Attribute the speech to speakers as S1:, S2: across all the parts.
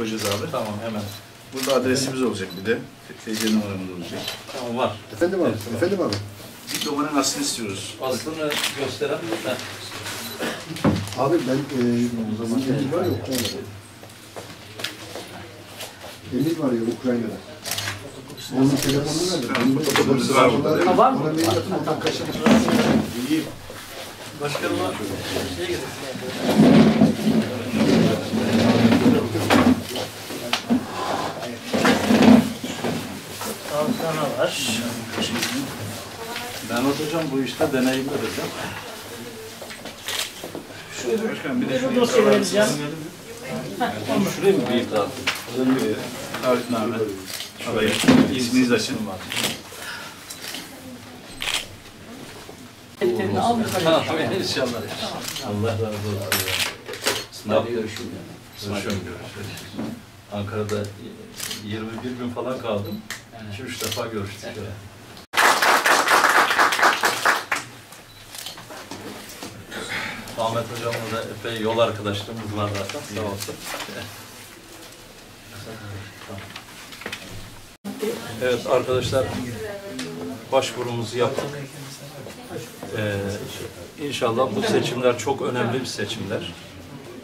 S1: koyacağız abi.
S2: Tamam hemen.
S1: Burada adresimiz olacak bir de. TC numaramız olacak.
S2: Tamam var.
S3: Efendim abi, efendim abi.
S1: Diplomanın aslını istiyoruz.
S2: Aslını gösteren de.
S3: Abi ben e, bizim Emir var ya Ukrayna'da. Emir var ya Ukrayna'da. Onun telefonunu verdim. Benim
S1: Fotoğrafımız var burada.
S3: Ha, var mı? Ona mail atın oradan kaçırmış.
S2: Başkanıma şey getirsin.
S4: Tavukana var.
S2: Mehmet Hocam bu işte deneyimli hocam.
S1: Başkanım bir de
S4: Bu dosyayı vereceğim.
S2: Şuraya mı büyük dağıtın?
S1: taahhütname. Adayı. İsminizi açın.
S4: Ellerini al yukarı.
S2: Tamam inşallah. Allah razı olsun. Sınav görüşüm. Görüşüm görüşürüz. Ankara'da 21 gün falan kaldım. 2-3 defa görüştük. ya. Ahmet Hocam'la da epey yol arkadaşlığımız var zaten. Sağ olsun. Evet arkadaşlar başvurumuzu yaptık. Ee, inşallah bu seçimler çok önemli bir seçimler.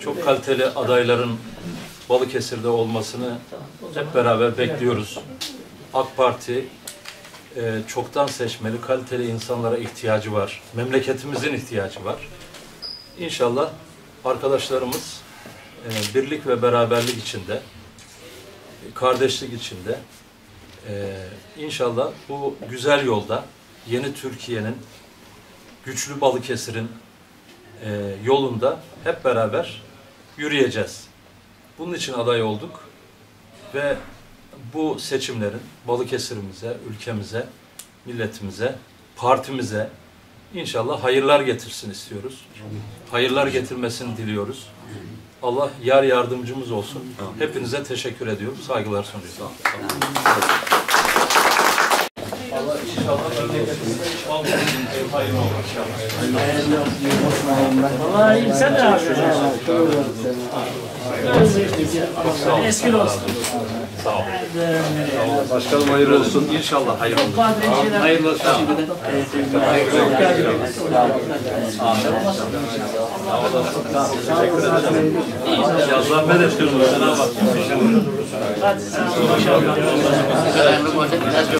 S2: Çok kaliteli adayların Balıkesir'de olmasını hep beraber bekliyoruz. AK Parti e, çoktan seçmeli, kaliteli insanlara ihtiyacı var. Memleketimizin ihtiyacı var. İnşallah arkadaşlarımız e, birlik ve beraberlik içinde, kardeşlik içinde, e, inşallah bu güzel yolda yeni Türkiye'nin, güçlü Balıkesir'in e, yolunda hep beraber yürüyeceğiz. Bunun için aday olduk ve bu seçimlerin Balıkesir'imize, ülkemize, milletimize, partimize inşallah hayırlar getirsin istiyoruz. Hayırlar getirmesini diliyoruz. Allah yar yardımcımız olsun. Hepinize teşekkür ediyorum. Saygılar sunuyorum. Allah inşallah memleketimize almasın. Hayırlı olur inşallah.
S4: Vallahi sen yapıyorsun? Eski dost.
S2: Sağ olun. Başkanım hayırlı olsun. İnşallah hayırlı olsun. Hayırlı olsun. Teşekkür ederim. Yazdan ben istiyorum. Cenab-ı Hak.